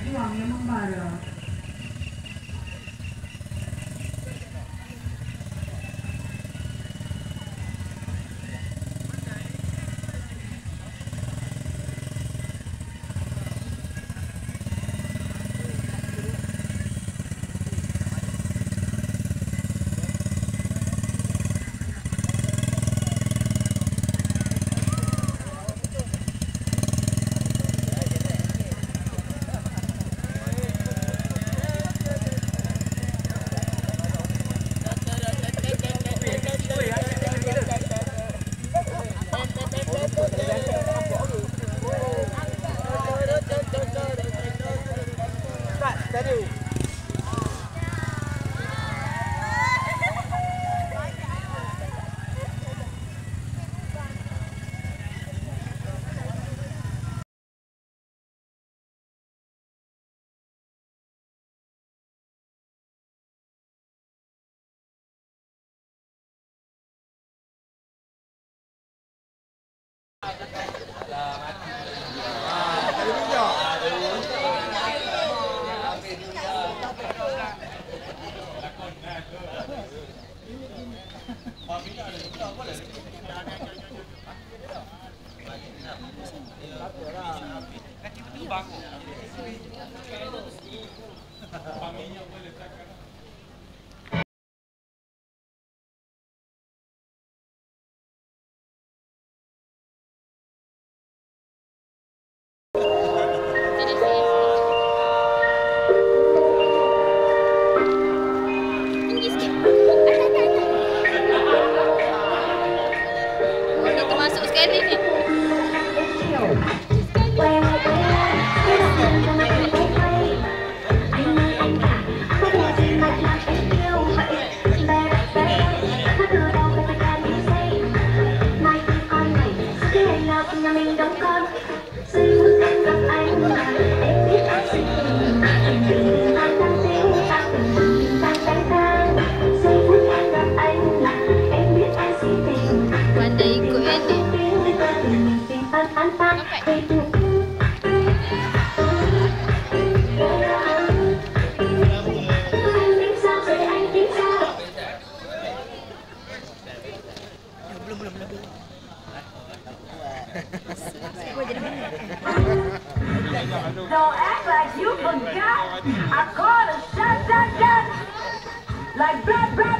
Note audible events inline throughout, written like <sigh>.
Hadi, mamaya mang. Pamiña boleh tak kan? Hehehehe <laughs> Don't act like you forgot. I called a shot, shot, shot. Like blah, blah,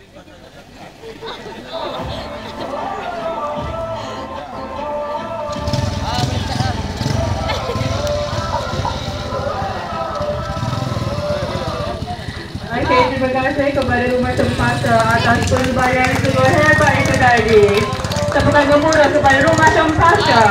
kasih kepada Rumah Cempaka atas pelbagai yang hebat itu tadi. Tepukan gemuruh kepada Rumah Cempaka.